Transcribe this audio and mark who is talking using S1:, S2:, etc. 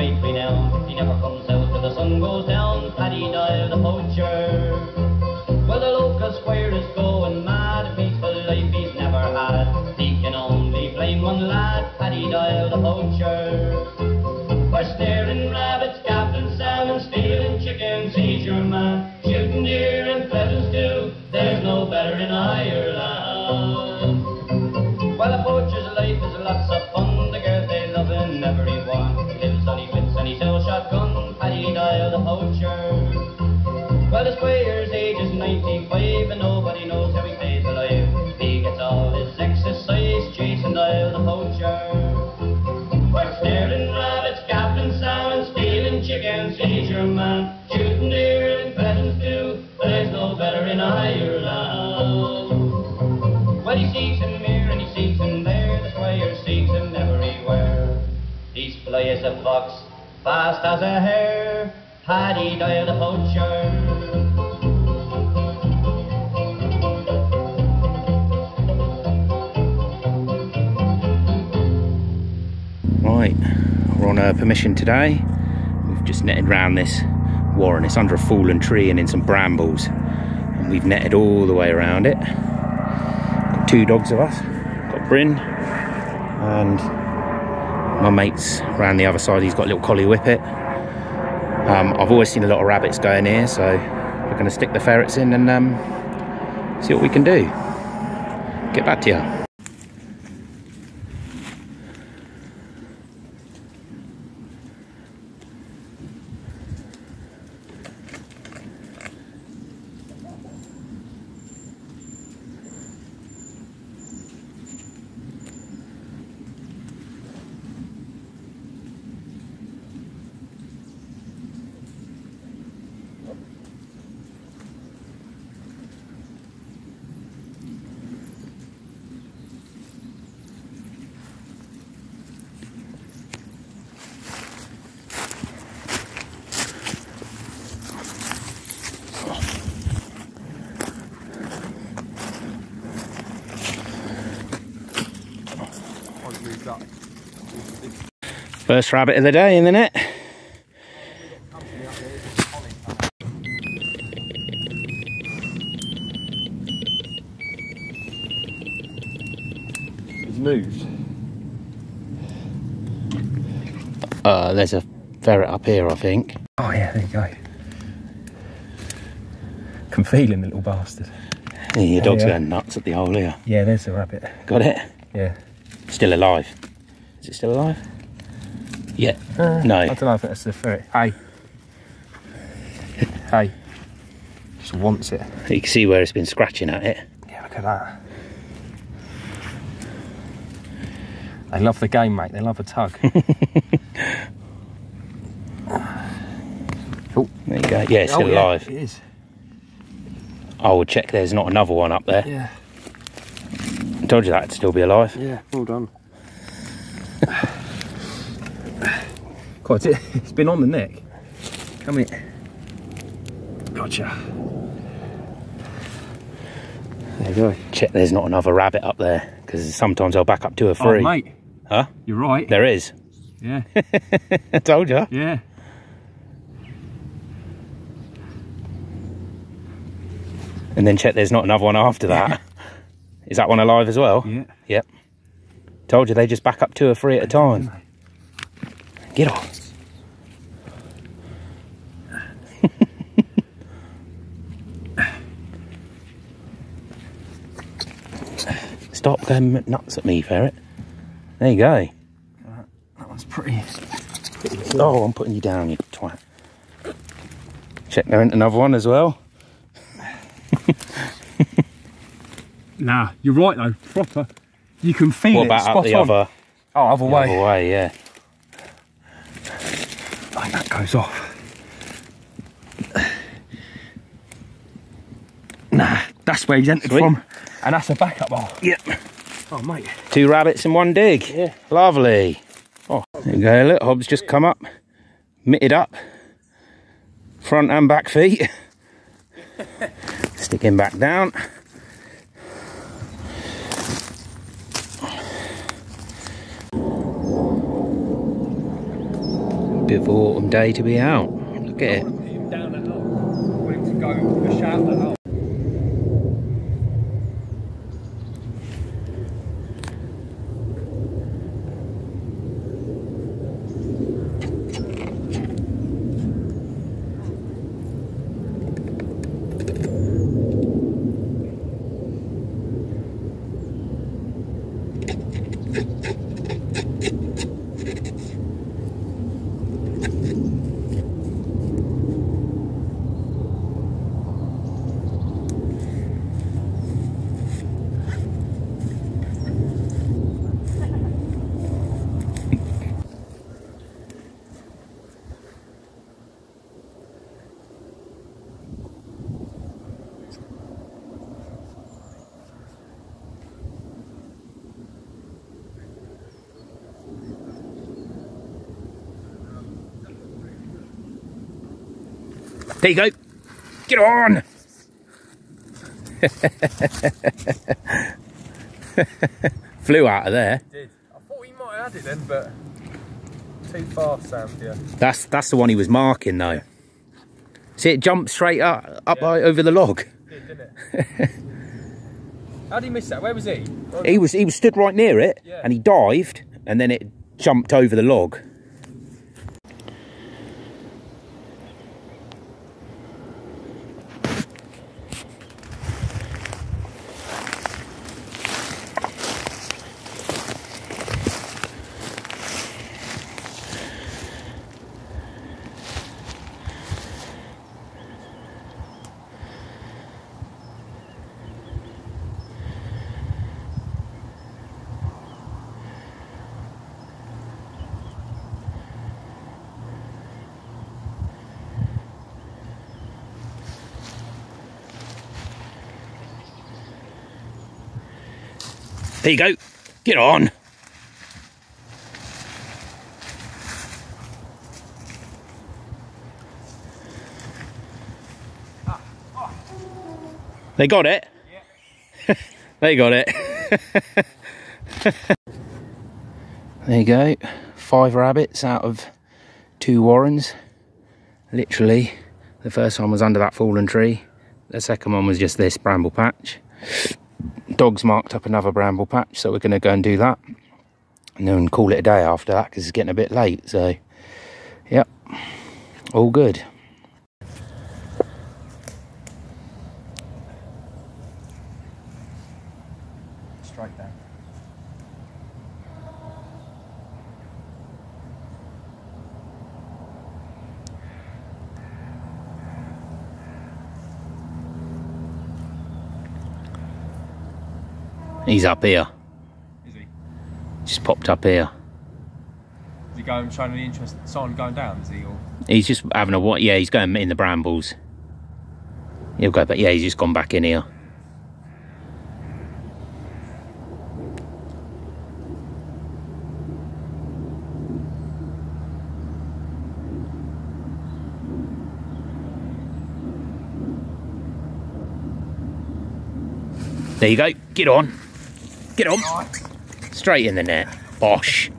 S1: great renown. He never comes out till the sun goes down, Paddy Doyle the poacher. As a fox, fast as a hare. Paddy Doyle the poacher.
S2: Right, we're on a permission today. We've just netted round this warren. It's under a fallen tree and in some brambles. And we've netted all the way around it. Got two dogs of us. Got Bryn and my mate's round the other side. He's got a little collie whippet. Um, I've always seen a lot of rabbits going here, so we're going to stick the ferrets in and um, see what we can do. Get back to you. First rabbit of the day in the net.
S3: He's moved.
S2: Uh, there's a ferret up here, I think.
S3: Oh yeah, there you go. Can feel him, the little bastard.
S2: Yeah, your dog's going nuts at the hole here.
S3: Yeah, there's the rabbit.
S2: Got it?
S3: Yeah.
S2: Still alive. Is it still alive? Yeah.
S3: Uh,
S2: No.
S3: I don't know if that's the ferret. Hey. hey. Just wants it.
S2: You can see where it's been scratching at it.
S3: Yeah, look at that. They love the game, mate. They love a tug. oh,
S2: There you go. Yeah, it's still
S3: oh, yeah,
S2: alive.
S3: It is.
S2: I will check there's not another one up there.
S3: Yeah.
S2: I told you that it'd still be alive.
S3: Yeah, well done. God, it- it's been on the neck. Come here. Gotcha. There you go.
S2: Check there's not another rabbit up there because sometimes I'll back up two or
S3: Oh,
S2: three.
S3: mate,
S2: Huh?
S3: you're right.
S2: There is.
S3: Yeah,
S2: I told you.
S3: yeah.
S2: And then check there's not another one after that. Is that one alive as well?
S3: Yeah.
S2: Yep. Told you they just back up two or three at a time. Get on. Stop going nuts at me, ferret. There you go.
S3: That one's pretty.
S2: Oh, I'm putting you down, you twat. Check there ain't another one as well.
S3: Nah, you're right though. Proper. You can feel
S2: What
S3: it.
S2: about
S3: spot
S2: up the
S3: on.
S2: other,
S3: Oh, other way.
S2: other way? Yeah.
S3: I think that goes off. Nah, that's where he's entered
S2: Sweet.
S3: from, and that's a backup hole.
S2: Yep.
S3: Oh, mate.
S2: Two rabbits in one dig.
S3: Yeah.
S2: Lovely. Oh, there you go. Look, Hobbs just come up, mitted up. front and back feet. Stick him back down. Bit of autumn day to be out. Look at it. There you go. Get on. Flew out of there.
S3: Did. I thought he might have had it then, but too fast, Sam, yeah.
S2: That's that's the one he was marking though. See it jumped straight up up
S3: Yeah.
S2: over the log.
S3: Did, didn't it? How did he miss that? Where was he?
S2: He was he was stood right near it
S3: Yeah.
S2: and he dived and then it jumped over the log. There you go. Get on. They got it. they got it. there you go. Five rabbits out of two warrens. Literally, the first one was under that fallen tree. The second one was just this bramble patch dog's marked up another bramble patch, so we're going to go and do that. And then call it a day after that because it's getting a bit late. So, yep, all good.
S3: Straight down.
S2: He's up here,
S3: Is he?
S2: just popped up here.
S3: Is he going, showing any interest? Someone going down, is he? Or
S2: He's just having a what? Yeah, he's going in the brambles. He'll go back. Yeah, he's just gone back in here. There you go. Get on. Get on. Straight in the net. Bosh.